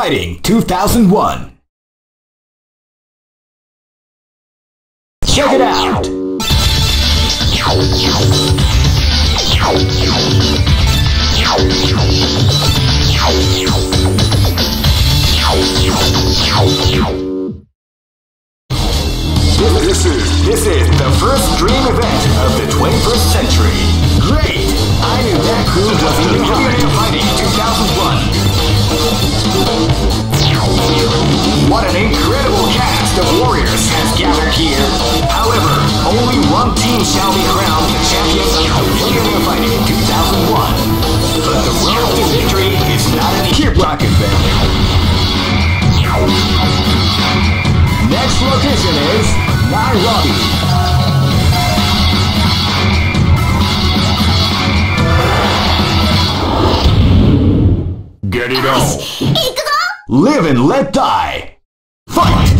Fighting 2001. Check it out! This is this is the first dream event of the 21st century. Great! I knew that crew was in Millionaire Fighting 2001. What an incredible cast of warriors has gathered here. However, only one team shall be crowned the champions of Millionaire Fighting 2001. But the road to victory is not an keep rocking. Next location is Nairobi. It on. Live and let die. Fight!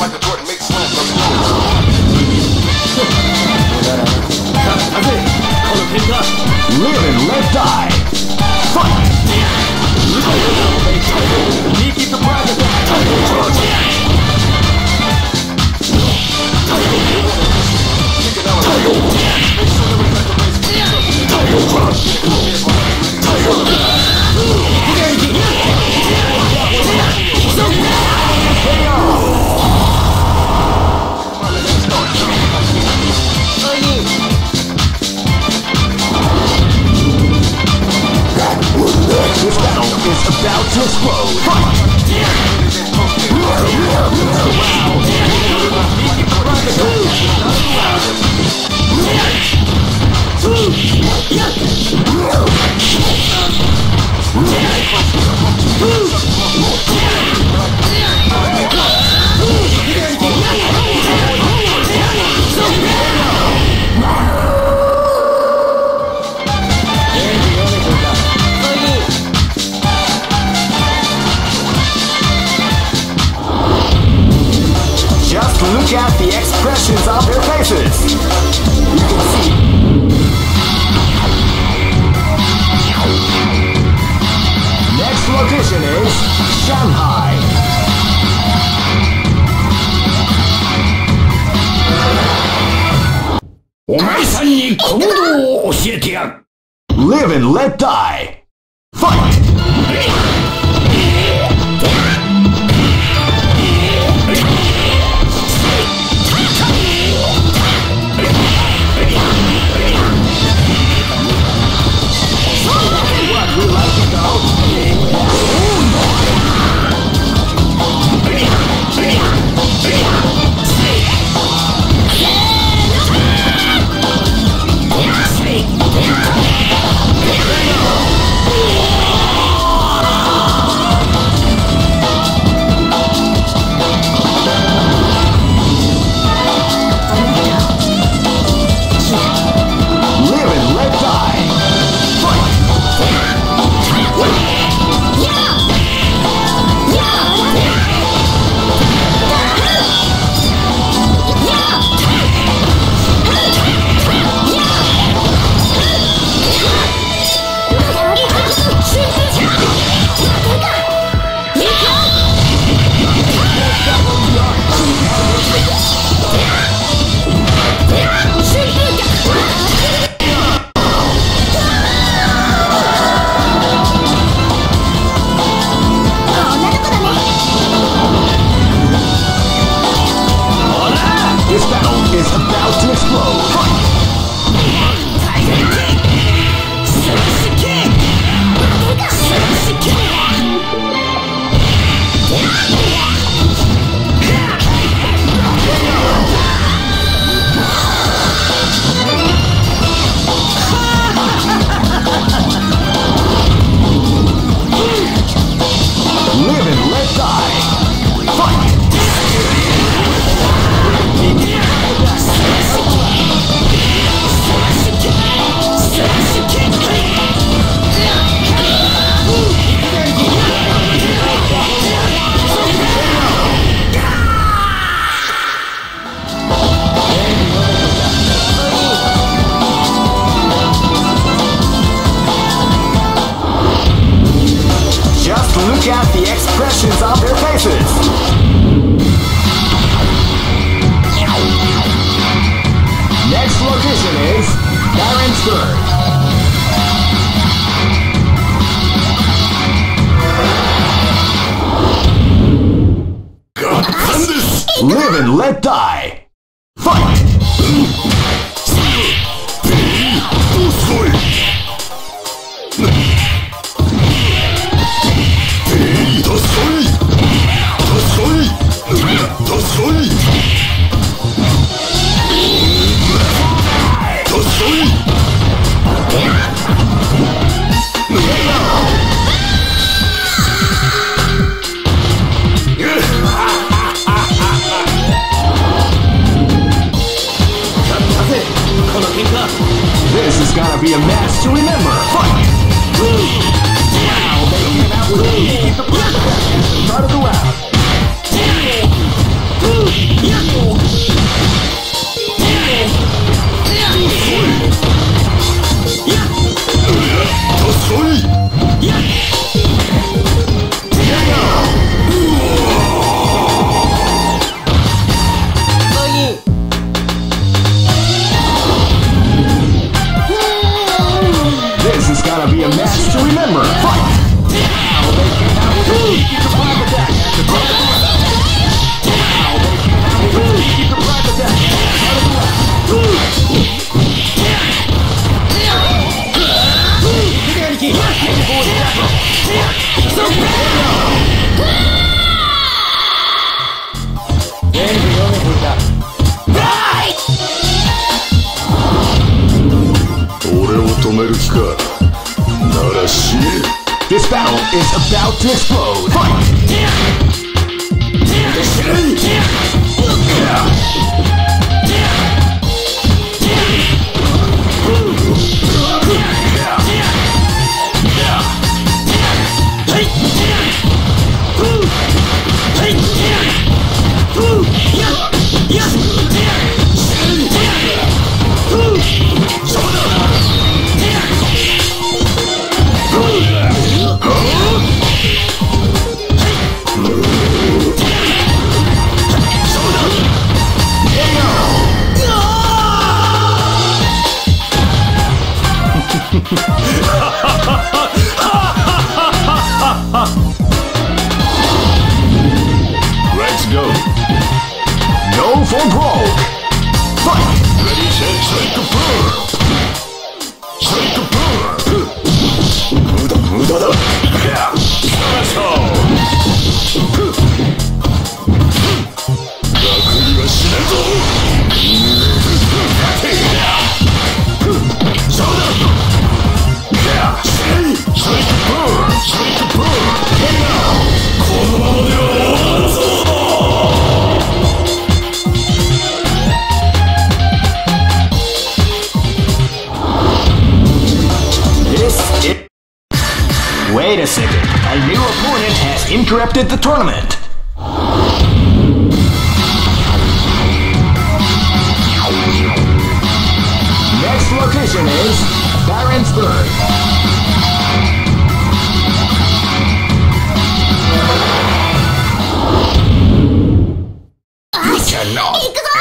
Live about to explode. Interrupted the tournament. Next location is Barentsburg.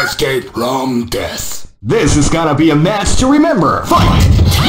Escape from death. This is gonna be a match to remember. Fight!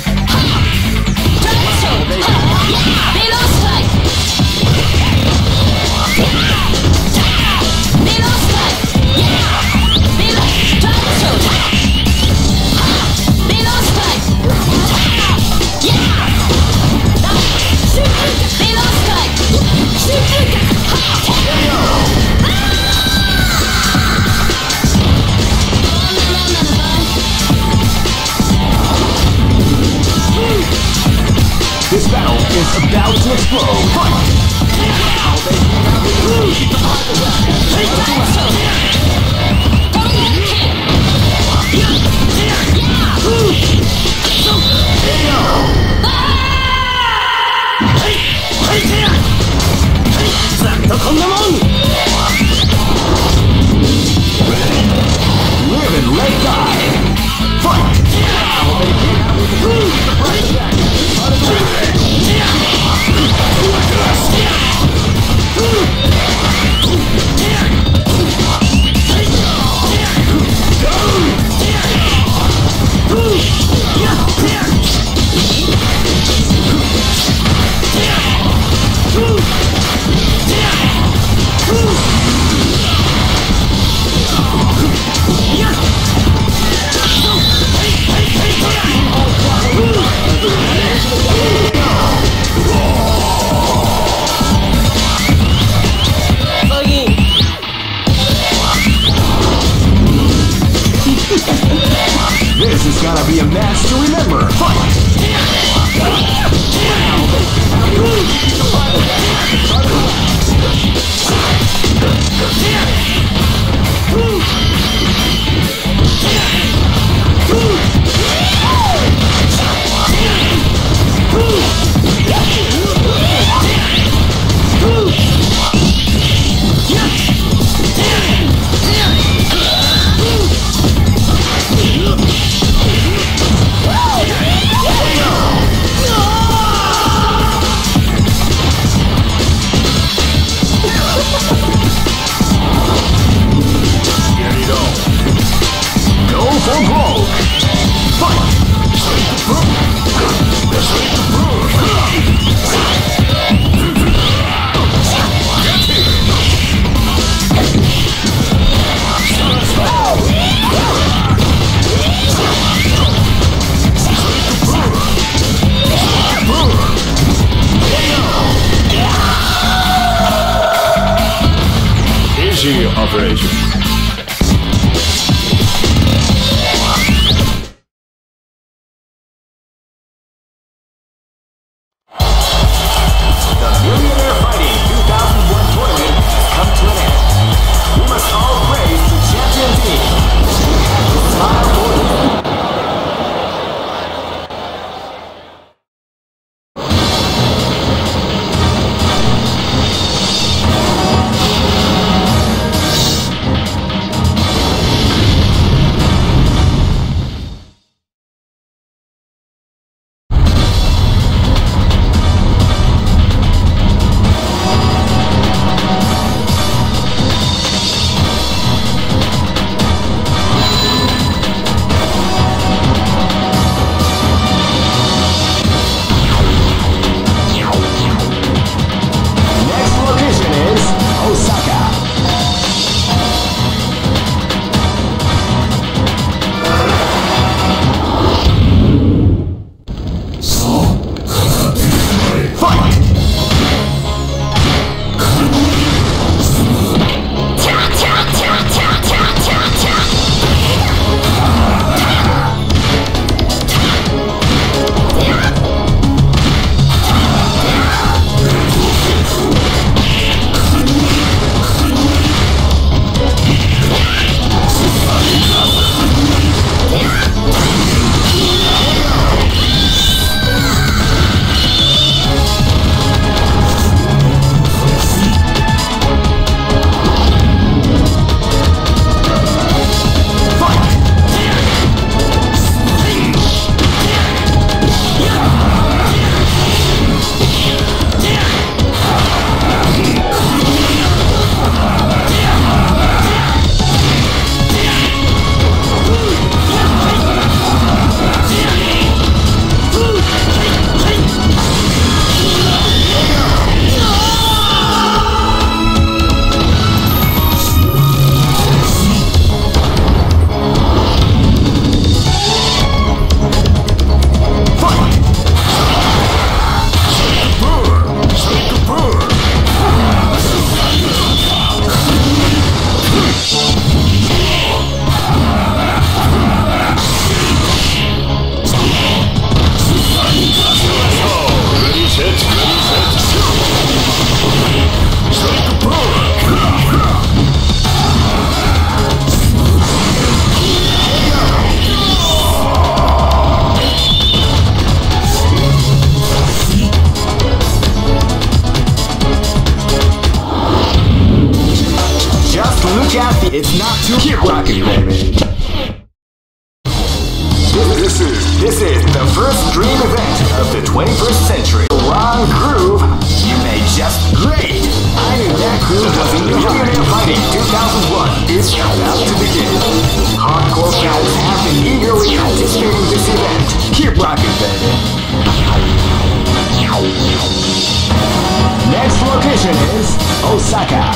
Finishing is Osaka.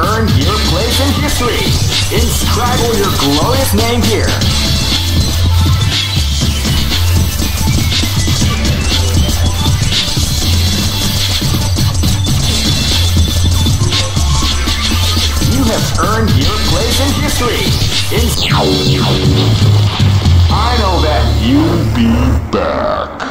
Earned your place in history. Inscribe your glorious name here. You have earned your place in history. In I know that you'll be back.